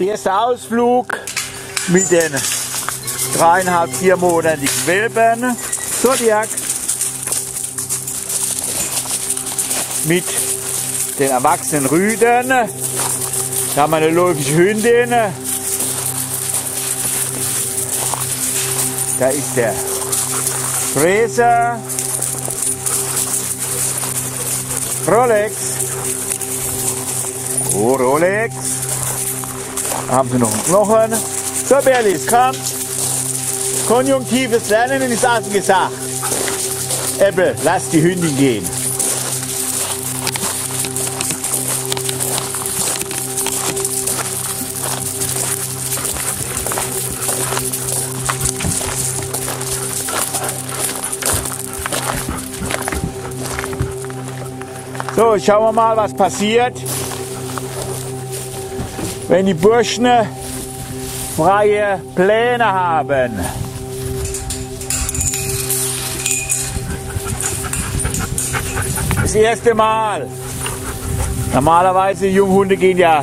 Erster Ausflug mit den dreieinhalb, viermonatigen Welpen. Zodiac. Mit den erwachsenen Rüden. Da haben wir eine läufige Hündin. Da ist der Fräser. Rolex. Oh, Rolex. Haben sie noch einen Knochen. So, Berlis, kommt. Konjunktives Lernen ist also gesagt. Ebbe, lass die Hündin gehen. So, schauen wir mal, was passiert, wenn die Burschen freie Pläne haben. Das erste Mal. Normalerweise Junghunde gehen ja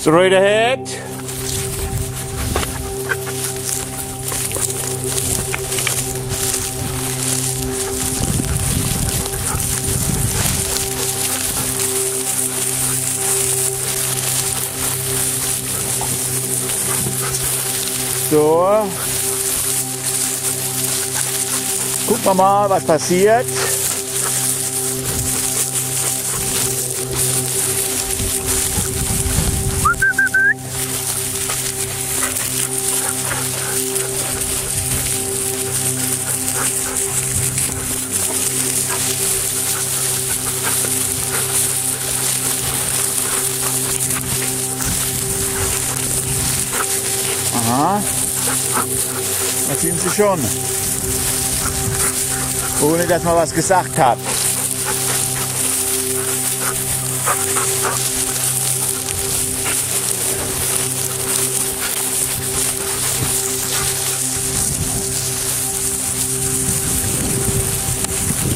straight ahead. So. Gucken wir mal, was passiert. Da sind sie schon. Ohne dass man was gesagt hat.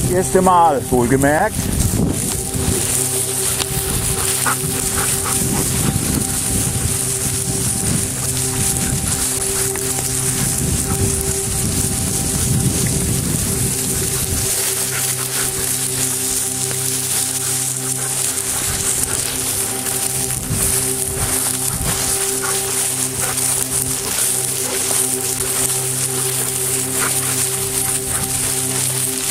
Das erste Mal, wohlgemerkt.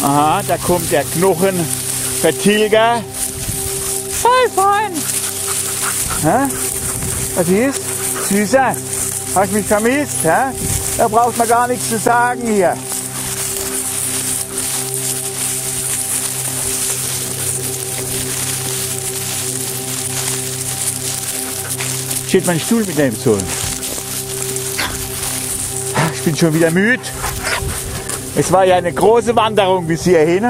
Aha, da kommt der Knochenvertilger. Hi, fein. Was ist? Süßer. Hast mich vermisst? Hä? Da braucht man gar nichts zu sagen hier. Ich hätte meinen Stuhl mitnehmen sollen. Ich bin schon wieder müde. Es war ja eine große Wanderung bis hierhin.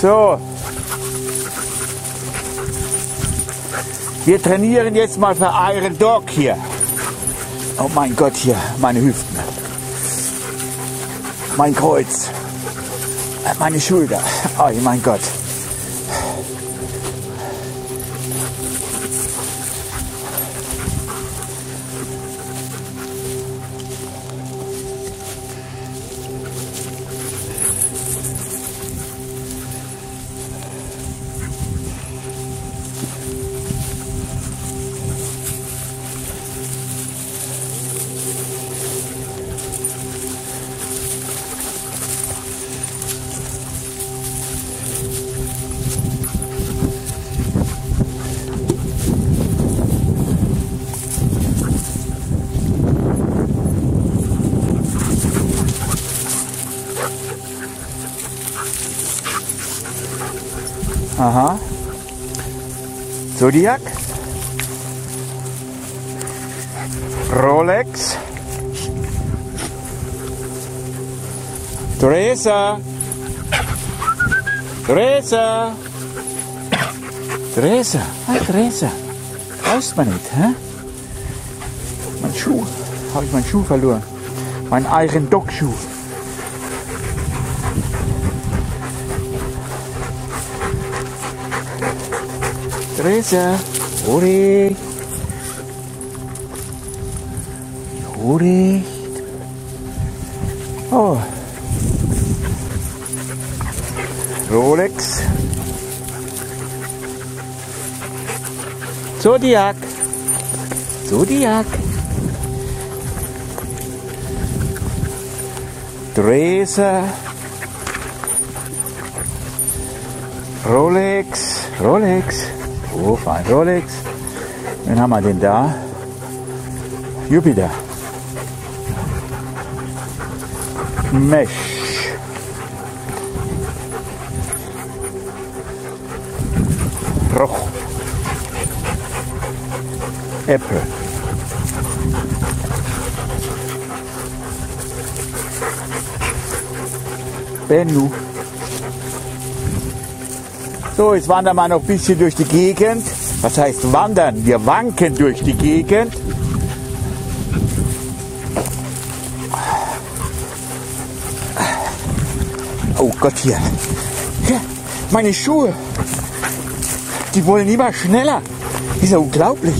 So. Wir trainieren jetzt mal für Iron Dog hier. Oh mein Gott, hier, meine Hüften. Mein Kreuz. Meine Schulter. Oh mein Gott. Aha. Zodiac. Rolex. Teresa. Teresa. Teresa. Ah, Teresa. Weiß man nicht, hä? Mein Schuh. Habe ich meinen Schuh verloren. Mein Iron Dog Schuh. Theresa. Uri. Uri. Oh. Rolex. Zodiac. Zodiac. Dresser. Rolex. Rolex. Oh, fein. Rolex. Wen haben wir denn da? Jupiter. Mesh. Roch. Apple. Bennu. So, jetzt wandern wir noch ein bisschen durch die Gegend. Was heißt wandern? Wir wanken durch die Gegend. Oh Gott, hier. hier. Meine Schuhe. Die wollen immer schneller. Ist ja unglaublich.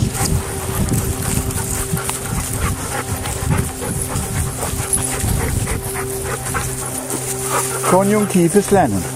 Konjunktives Lernen.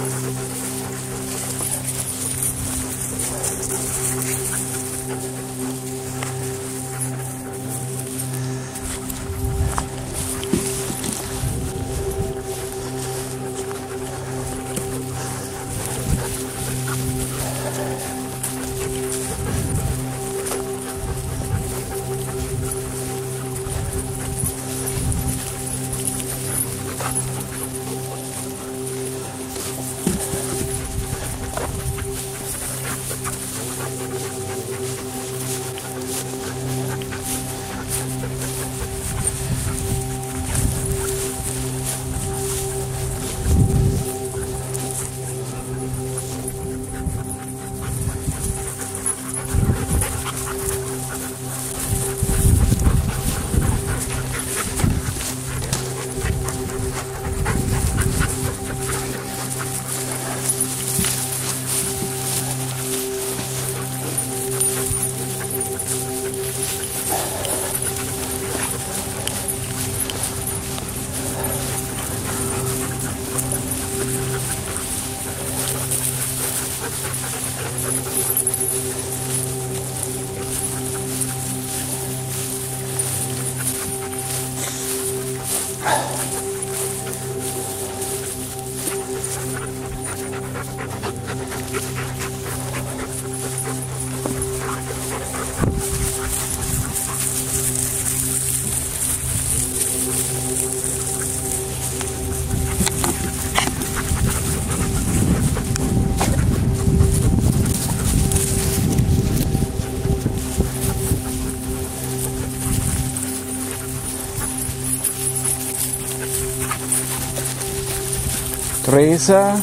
Dresser.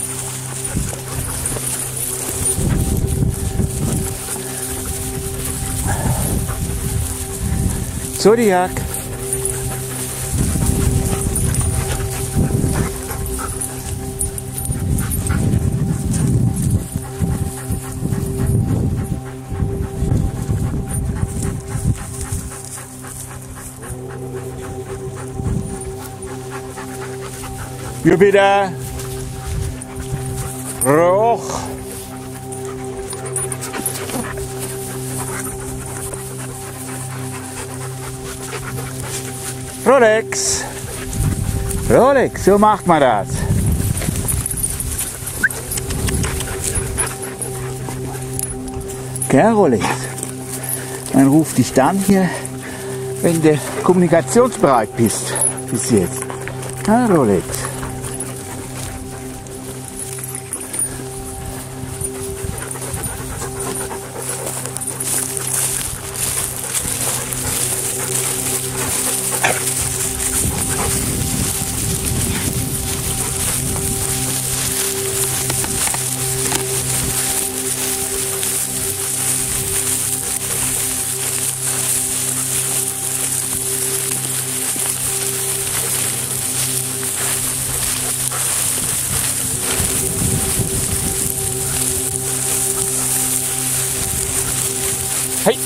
Zodiac. Jupiter. Roch. Rolex. Rolex, so macht man das. Gell, Rolex? Man ruft dich dann hier, wenn du kommunikationsbereit bist. Bis jetzt. Ah, Rolex. Hey.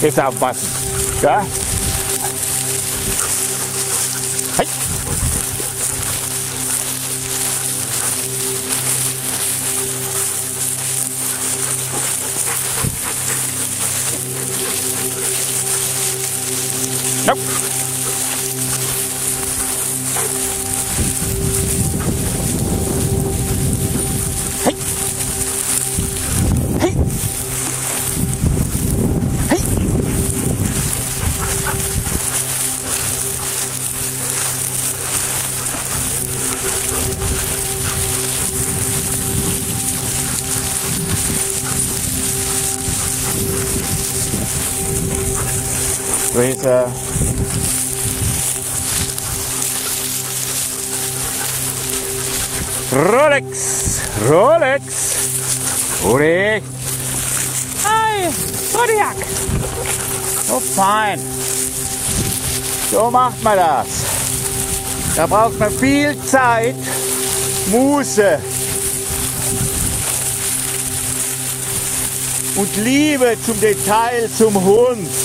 Jetzt aufpassen. Ja? Hey. Razor. Rolex, Rolex, Uri. Hi, Zodiac. Oh, fein. So macht man das. Da braucht man viel Zeit, Muße und Liebe zum Detail, zum Hund.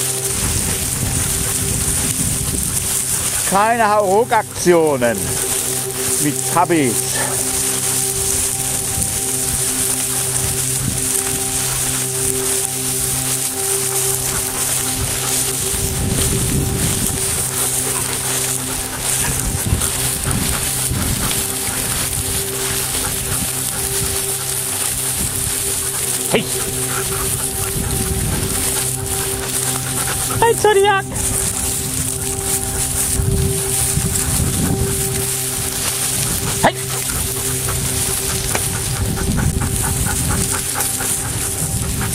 Keine Hauruck-Aktionen mit Tabis. Hey! Hey, Zodiac!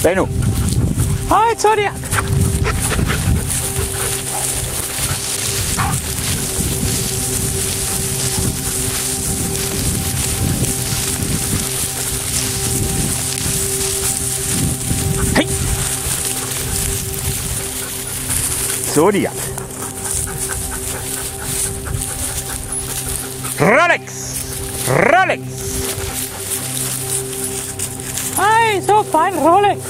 Benno! Hi, Zodiac! Hey! Zodiac! Rolex! So fein Rolex!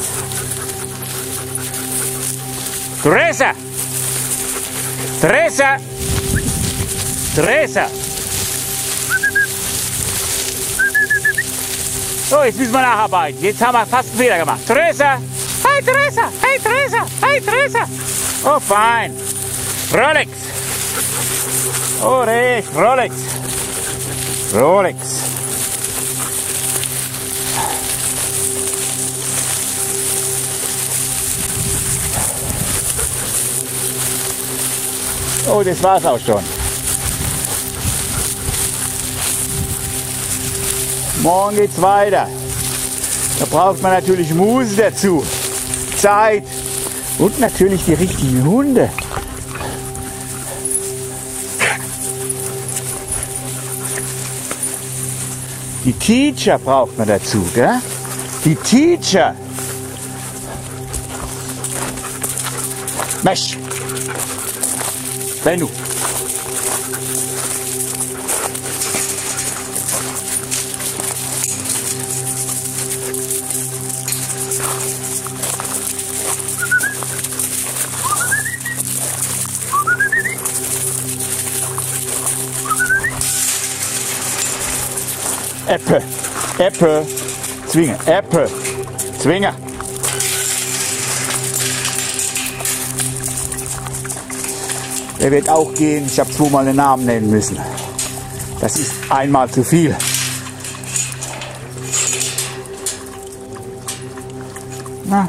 Teresa! Teresa! Teresa! So, jetzt müssen wir nacharbeiten. Jetzt haben wir fast einen Fehler gemacht. Teresa! Hey Teresa! Hey Teresa! Hey Teresa! Oh, fein! Rolex! Oh, recht, Rolex! Rolex! Oh, das war's auch schon. Morgen geht's weiter. Da braucht man natürlich Muße dazu, Zeit und natürlich die richtigen Hunde. Die Teacher braucht man dazu, gell? Die Teacher. Mensch. Bennu. Äpfel, Äpfel, Zwinge, Äpfel, Zwinge. Der wird auch gehen. Ich habe zweimal den Namen nennen müssen. Das ist einmal zu viel. Na.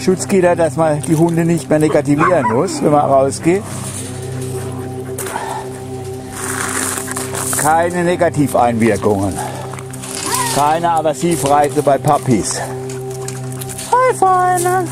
Schutzgitter, dass man die Hunde nicht mehr negativieren muss, wenn man rausgeht. Keine Negativeinwirkungen. Keine Aversivreise bei Papis. Hi, Feine.